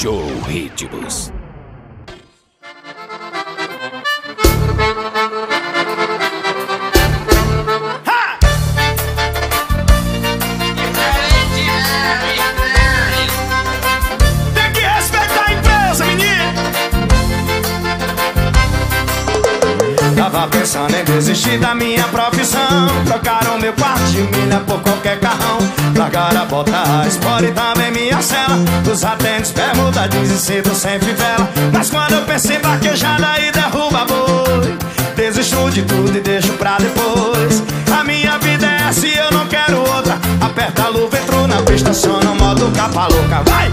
Show Ritmos. Tava pensando em desistir da minha profissão. Trocaram meu quarto de milha por qualquer carrão. Largaram a bota, a Sport e também minha cela. Os atentes, bermuda, jeans e cinto sem fivela. Mas quando eu pensei vaquejada e derruba boi. Desisto de tudo e deixo pra depois. A minha vida é essa e eu não quero outra. Aperta a luva, entrou na pista, só no modo capa louca. Vai,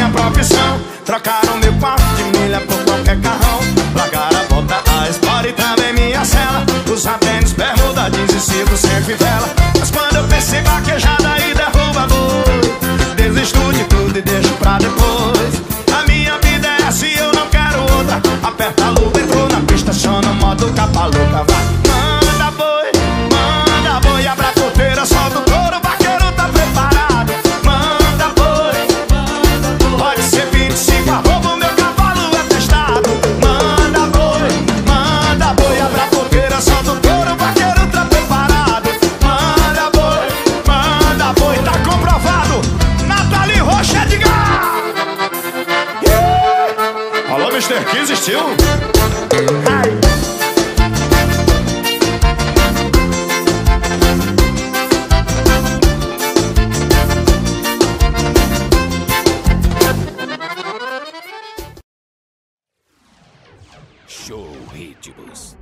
minha profissão. Trocaram meu quarto de milha por qualquer carrão. Largaram a bota, a Sport e também minha cela. Usar tênis, bermuda, jeans e cinto sem fivela Mas quando eu pensei vaquejada e derruba boi Desisto de tudo e deixo pra depois. A minha vida é essa e eu não quero outra. Aperta a luva, entrou na pista, no modo capa louca Vai, Mr. Kiss Steel Ai. Show Ritmos.